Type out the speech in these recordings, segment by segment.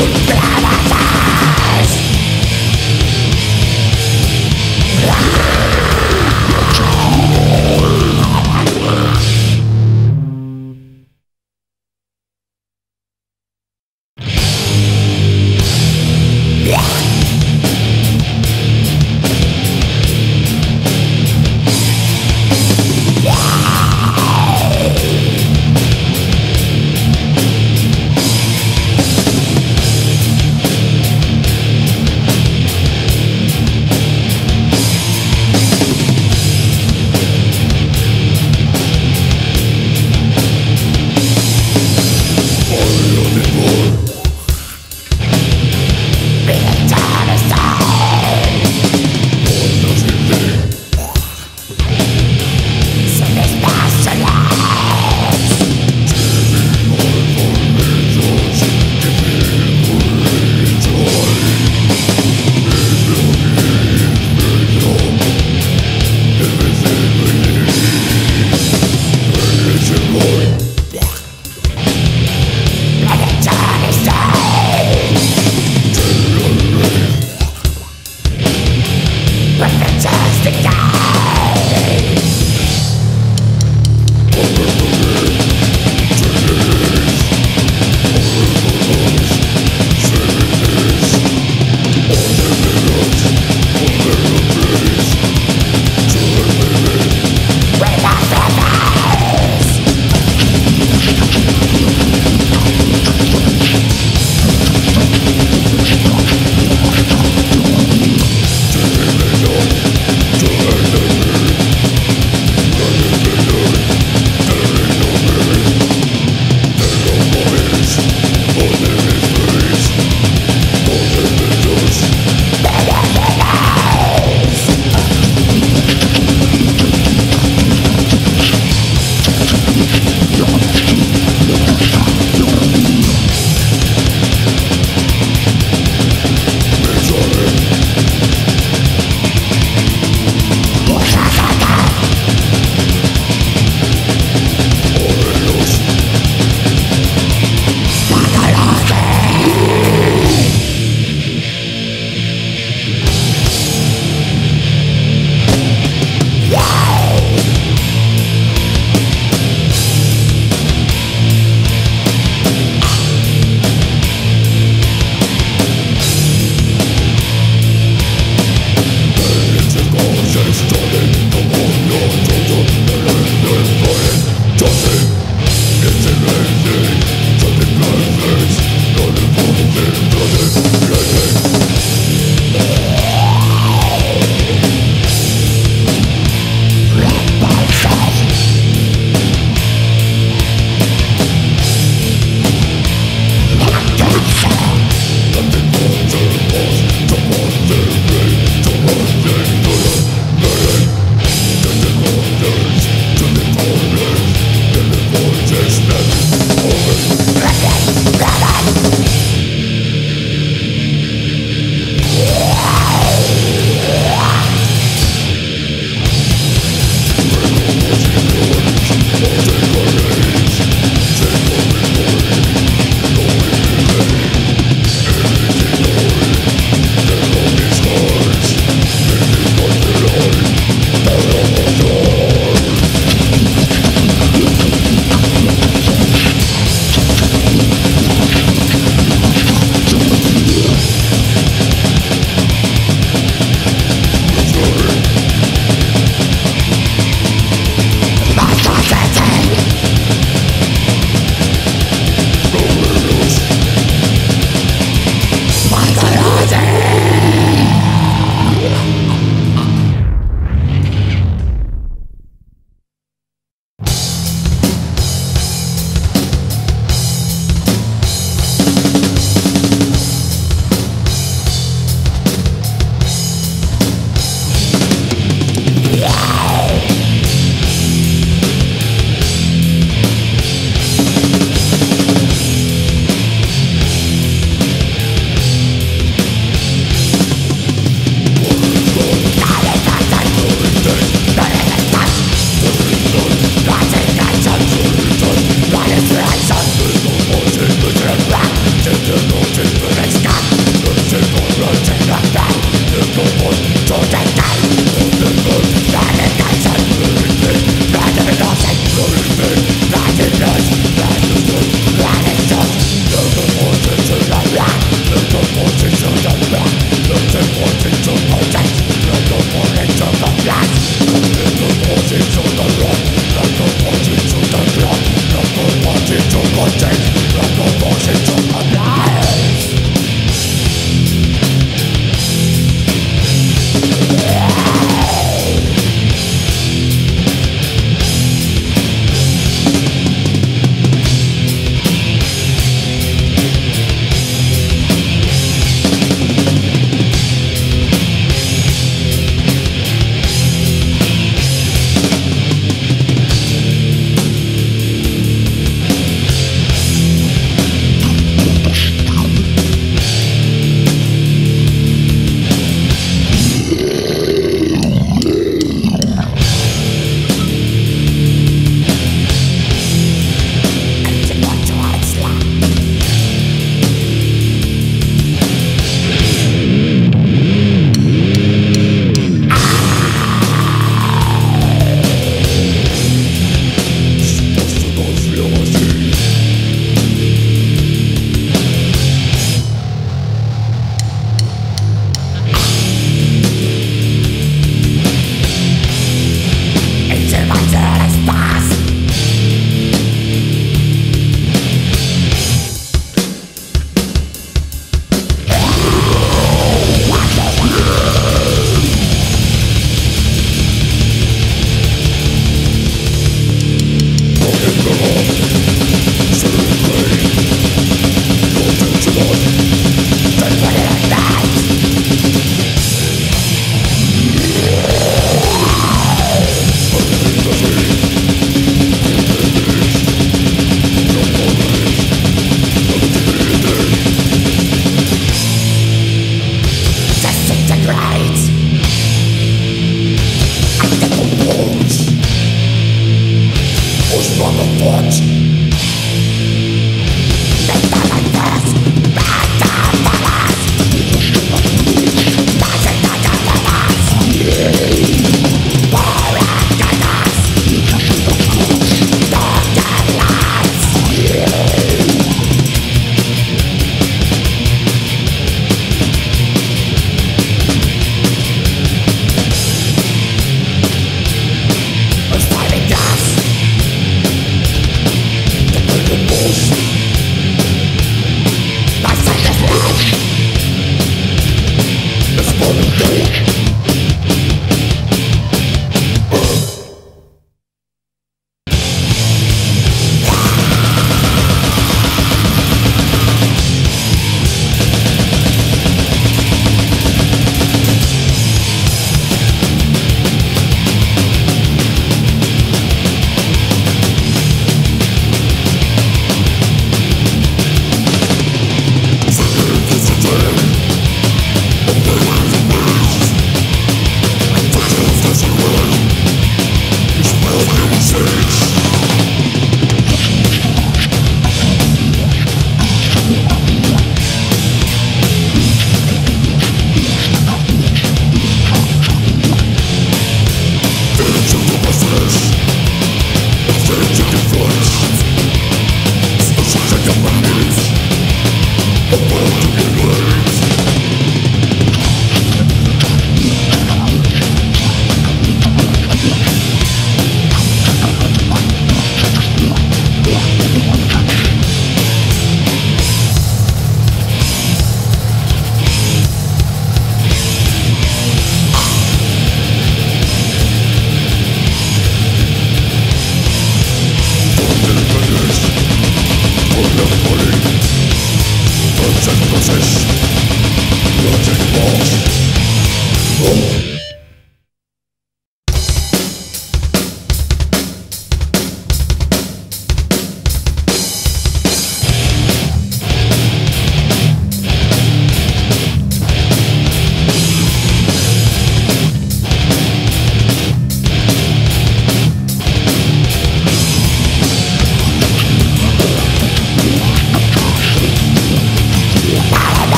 Brava,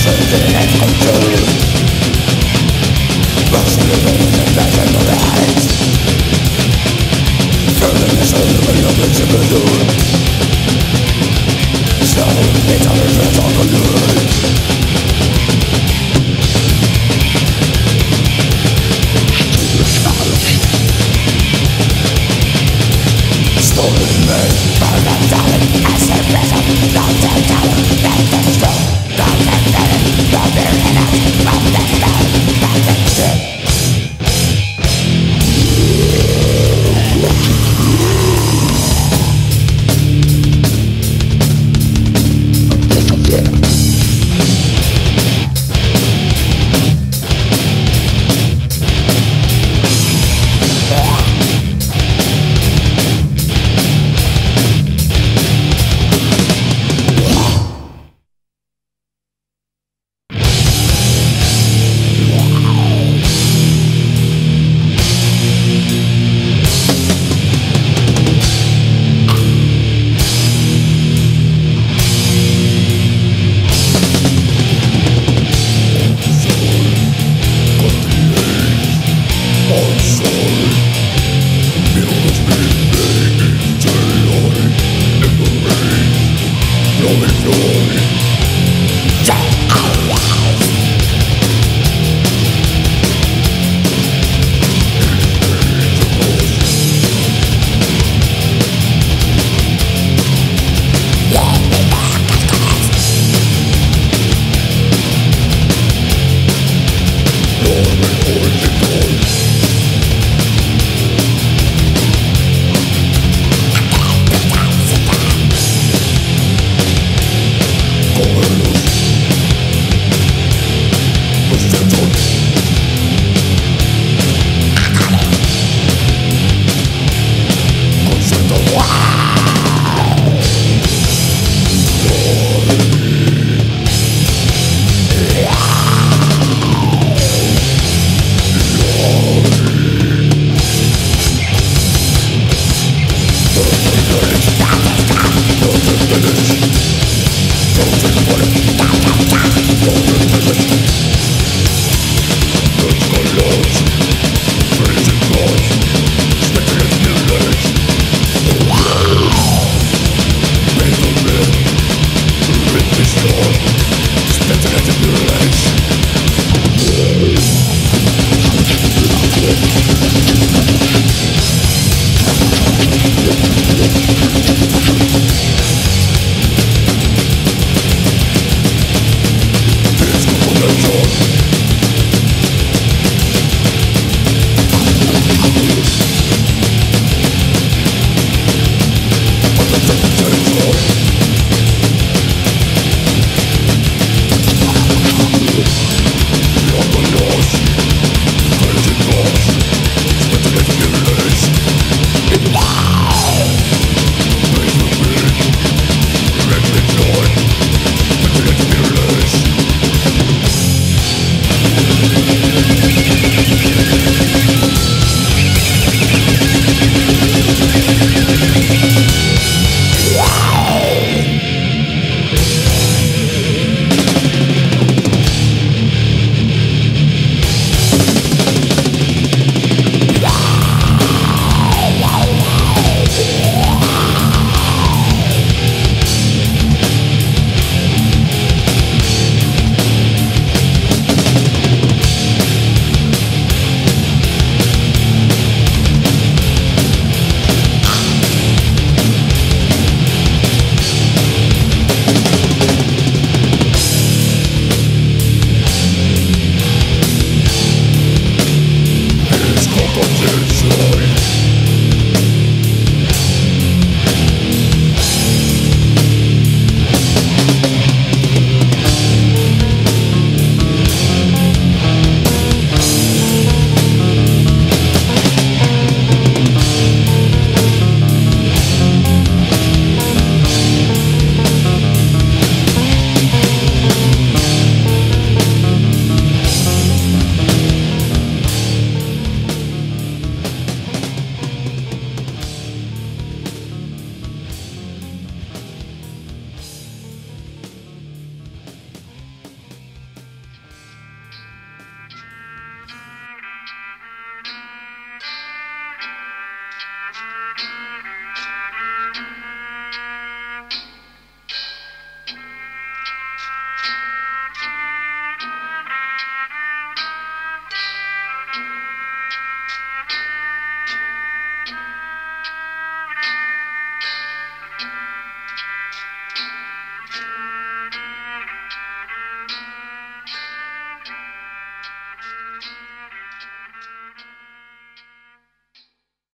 something out of control Rushing the the the of the Yeah. on its own